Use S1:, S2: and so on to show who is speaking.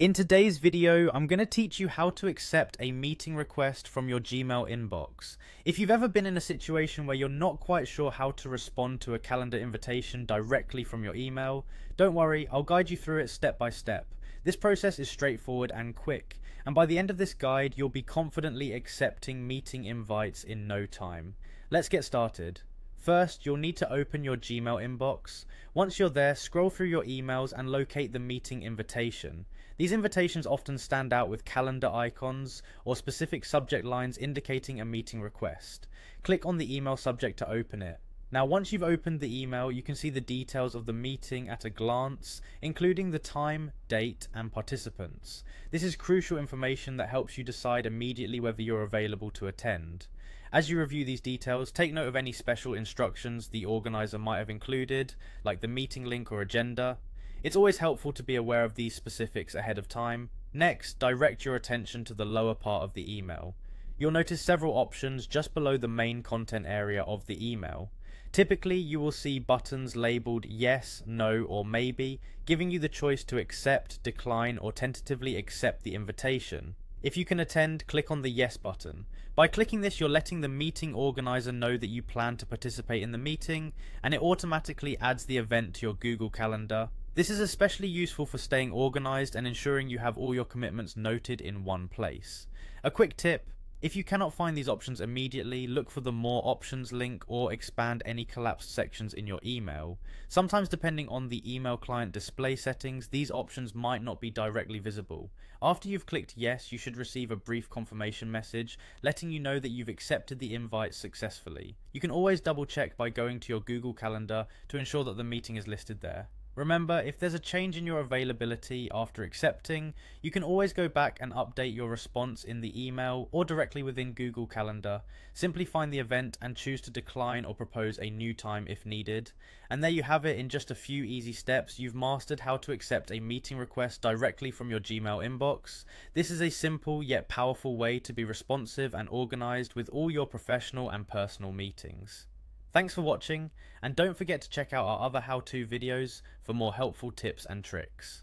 S1: In today's video, I'm going to teach you how to accept a meeting request from your Gmail inbox. If you've ever been in a situation where you're not quite sure how to respond to a calendar invitation directly from your email, don't worry, I'll guide you through it step by step. This process is straightforward and quick, and by the end of this guide, you'll be confidently accepting meeting invites in no time. Let's get started. First, you'll need to open your Gmail inbox. Once you're there, scroll through your emails and locate the meeting invitation. These invitations often stand out with calendar icons or specific subject lines indicating a meeting request. Click on the email subject to open it. Now once you've opened the email, you can see the details of the meeting at a glance, including the time, date, and participants. This is crucial information that helps you decide immediately whether you're available to attend. As you review these details, take note of any special instructions the organizer might have included, like the meeting link or agenda, it's always helpful to be aware of these specifics ahead of time. Next, direct your attention to the lower part of the email. You'll notice several options just below the main content area of the email. Typically, you will see buttons labeled yes, no, or maybe, giving you the choice to accept, decline, or tentatively accept the invitation. If you can attend, click on the yes button. By clicking this, you're letting the meeting organizer know that you plan to participate in the meeting, and it automatically adds the event to your Google Calendar. This is especially useful for staying organized and ensuring you have all your commitments noted in one place. A quick tip, if you cannot find these options immediately, look for the More Options link or expand any collapsed sections in your email. Sometimes depending on the email client display settings, these options might not be directly visible. After you've clicked yes, you should receive a brief confirmation message letting you know that you've accepted the invite successfully. You can always double check by going to your Google Calendar to ensure that the meeting is listed there. Remember, if there's a change in your availability after accepting, you can always go back and update your response in the email or directly within Google Calendar. Simply find the event and choose to decline or propose a new time if needed. And there you have it in just a few easy steps. You've mastered how to accept a meeting request directly from your Gmail inbox. This is a simple yet powerful way to be responsive and organized with all your professional and personal meetings. Thanks for watching, and don't forget to check out our other how-to videos for more helpful tips and tricks.